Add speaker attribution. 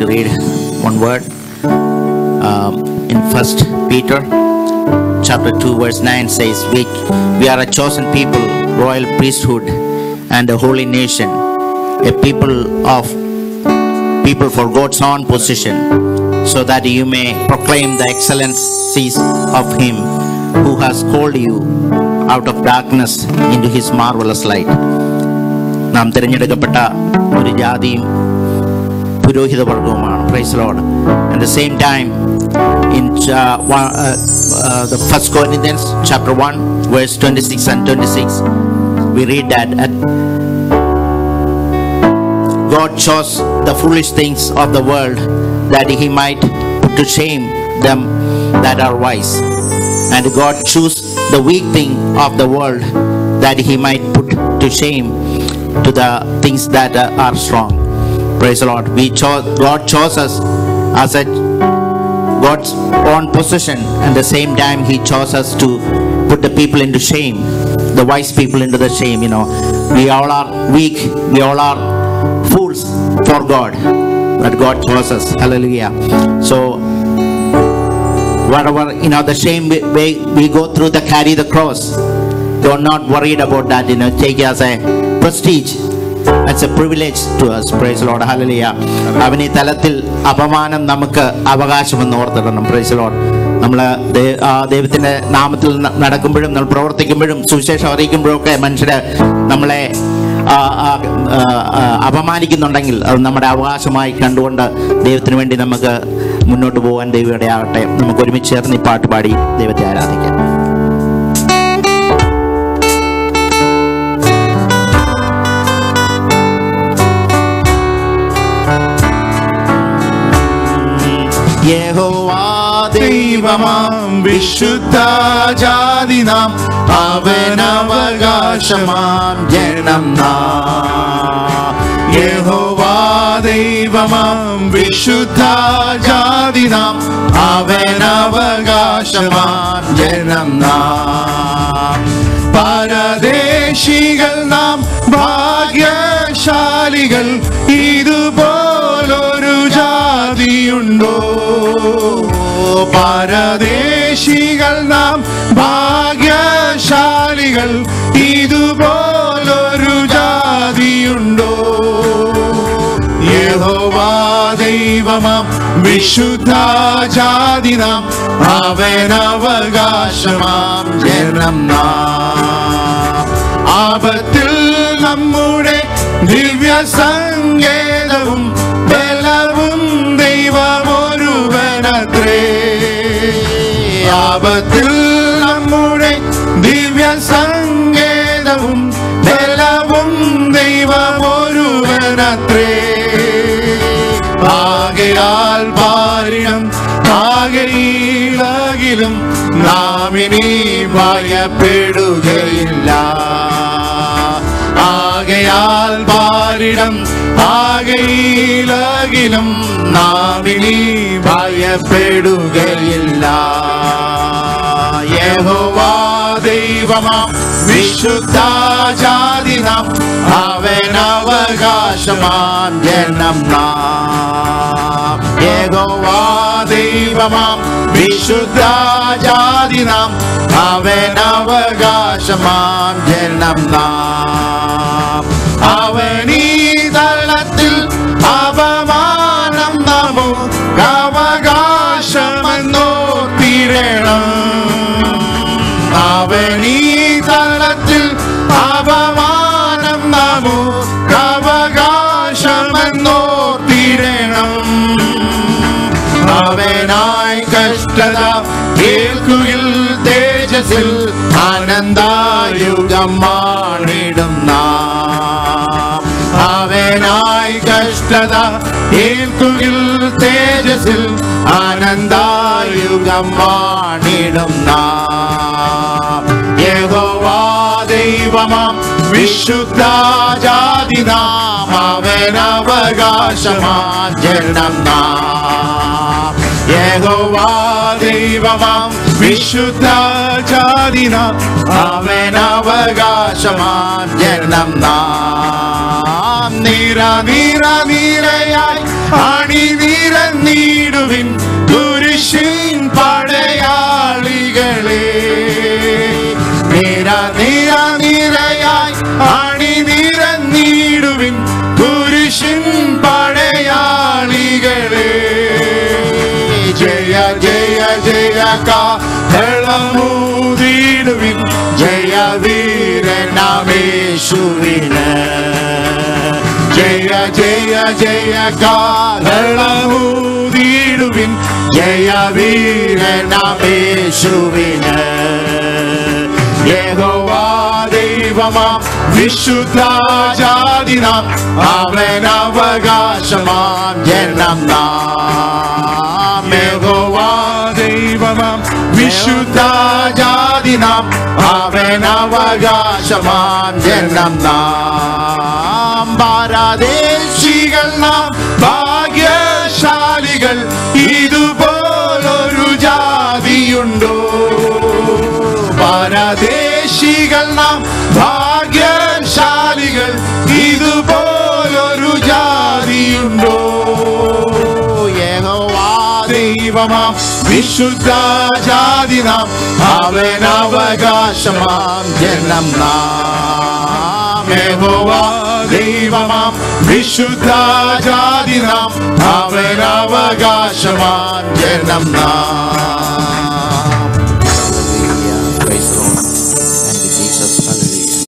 Speaker 1: to read one word um, in First Peter chapter 2 verse 9 says we, we are a chosen people royal priesthood and a holy nation a people of people for god's own possession so that you may proclaim the excellencies of him who has called you out of darkness into his marvelous light നാം തിരഞ്ഞെടുക്കപ്പെട്ട ഒരു ജാതിയും പുരോഹിതവർഗവുമാണ് price load at the same time in uh, one, uh, uh, the first corinthians chapter 1 verse 26 and 26 we read that at god chose the foolish things of the world that he might put to shame them that are wise and god chose the weak thing of the world that he might put to shame to the things that uh, are strong praise the lord we chose god chose us as a God's own possession, and the same time He chose us to put the people into shame, the wise people into the shame. You know, we all are weak, we all are fools for God, but God chose us. Hallelujah. So, whatever you know, the shame we, we, we go through the carry the cross. You're not worried about that. You know, take it as a prestige. It's a privilege to us praise lord hallelujah. അവൻ ഈ തലത്തിൽ അപമാനം നമുക്ക് അവകാശമെന്ന് ഓർത്തിടണം. Price load നമ്മൾ ദൈവത്തിന്റെ നാമത്തിൽ നടക്കുമ്പോഴും നമ്മൾ പ്രവർത്തിക്കുമ്പോഴും സുവിശേഷം അറിയിക്കുമ്പോഴൊക്കെ മനുഷ്യരെ നമ്മളെ അപമാനിക്കുന്നുണ്ടെങ്കിൽ അത് നമ്മുടെ അവകാശമായി കണ്ടുകൊണ്ട് ദൈവത്തിന് വേണ്ടി നമുക്ക് മുന്നോട്ട് പോകാൻ ദൈവം ഇടയാകട്ടെ. നമുക്ക് ഒരുമിച്ച് ചേർന്ന് ഈ പാട്ട് പാടി ദൈവത്തെ ആരാധിക്കാം. യഹോവാ
Speaker 2: ദൈവമാം വിശുദ്ധ ജാതി നാം അവനവകാശമാം ജനം നാം. യഹോവാ ദൈവമാം വിശുദ്ധ ജാതി നാം അവനവകാശമാം ജനം നാം. പരദേശികൾ നാം ഭാഗ്യശാലികൾ ഇതുപോലൊരു പരദേശികൾ നാം ഭാഗ്യശാലികൾ. ഇതുപോലൊരു ജാതിയുണ്ടോ? യഹോവാ ദൈവമാം വിശുദ്ധ ജാതി നാം അവനവകാശമാം ജനം നാം. ആപത്തിൽ നമ്മുടെ ദിവ്യ സങ്കേതവും ദിവ്യ സങ്കേതവും ബലവും ദൈവമൊരുവനത്രേ. ആകയാൽ പാരിണം ആകയിലകിലും നാം ഭയപ്പെടുകയില്ല. ആകയാൽ പാരിടം ആകയിലകിലും നാം ഇനി ഭയപ്പെടുകയില്ല. യഹോവാ ദൈവമാം വിശുദ്ധ ജാതി നാം അവനവകാശമാം ജനം നാം യഹോവാ ദൈവമാം വിശുദ്ധ ജാതി നാം അവനവകാശമാം ജനം നാം തേജസ്സിൽ ആനന്ദായുഗം മാണിടുന്ന അവനായി കഷ്ടത കേൾക്കുകിൽ തേജസ്സിൽ ആനന്ദായുഗം മാണിടുന്ന യഹോവാ ദൈവമാം വിശുദ്ധ ജാതി നാം അവനവകാശമാ ജനം നാം യഹോവാ ദൈവമാം വിശുദ്ധ ജാതി നാം അവനവകാശമാ ജനം നാം നിര നിര നിരയായി അണി നീടുവിൻ കാളമൂതിടുവിൻ ജയ വീരനാമേശുവിന് ജയ ജയ ജയ കാളമൂതിടുവിൻ ജയ വീരനാമേശുവിന് യഹോവാ ദൈവമാം വിശുദ്ധാജാതിനാം അവൻ അവകാശമാം ജനം നാം യഹോവാ ദൈവമാം വിശുദ്ധാജാതിനാം അവൻ അവകാശമാം ജനം നാം. പാരാദേശികൾ നാം ഭാഗ്യശാലികൾ ഇതുപോലൊരു ജാതിയുണ്ടോ? പരദേശികൾ നാം ഭാഗ്യശാലികൾ ഇതുപോലൊരു ജാതിയുണ്ടോ? विशुदाजादिनाम् भावेन अवगाशमां जनम्ना मे हो वा देव मां विश्रुताजादिनाम् भावेन अवगाशमां जनम्ना